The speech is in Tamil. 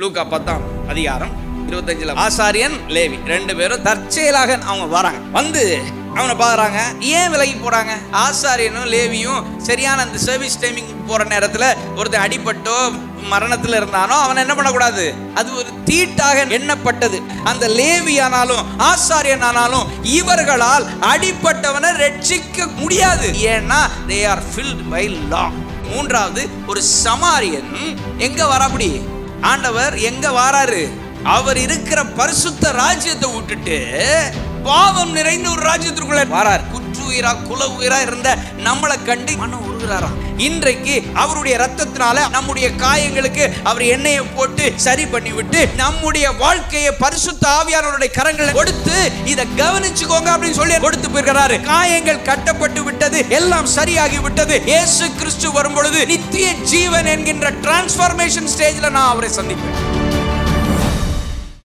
லூக்கா பத்தாம் அதிகாரம் இருபத்தஞ்சுல ஆசாரியன் லேவி. ரெண்டு பேரும் தற்செயலாக அவங்க வராங்க. வந்து அவனை பாக்குறாங்க ஏன் விலகி போறாங்க? ஆசாரியனும் லேவியும் சரியான அந்த சர்வீஸ் டைமிங் போற நேரத்துல ஒருத்தன் அடிபட்டோ மரணத்துல இருந்தானோ அவன் என்ன பண்ணக்கூடாது? அது ஒரு தீட்டாக எண்ணப்பட்டது. அந்த லேவி ஆனாலும் ஆசாரியன் ஆனாலும் இவர்களால் அடிப்பட்டவனை ரட்சிக்க முடியாது. ஏன்னா they are filled by law மூன்றாவது ஒரு சமாரியன் எங்க வரப்படி ஆண்டவர் எங்க வாராரு? அவர் இருக்கிற பரிசுத்த ராஜ்யத்தை விட்டுட்டு பாவம் நிறைந்த ஒரு ராஜ்யத்திற்குள்ள வாரார். குற்று உயிரா குல உயிரா இருந்த நம்மளை கண்டு மனம் உருகிறாராம் இன்றைக்கு அவருடைய ரத்தத்தினால நம்முடைய காயங்களுக்கு அவர் எண்ணெயை போட்டு சரி பண்ணி விட்டு நம்முடைய வாழ்க்கையை பரிசுத்த ஆவியானவருடைய கரங்களை கொடுத்து இதை கவனிச்சுக்கோங்க அப்படின்னு சொல்லி கொடுத்து போயிருக்கிறாரு. காயங்கள் கட்டப்பட்டு விட்டது எல்லாம் சரியாகி விட்டது. இயேசு கிறிஸ்து வரும் பொழுது நித்திய ஜீவன் என்கின்ற டிரான்ஸ்ஃபர்மேஷன் ஸ்டேஜ்ல நான் அவரை சந்திப்பேன்.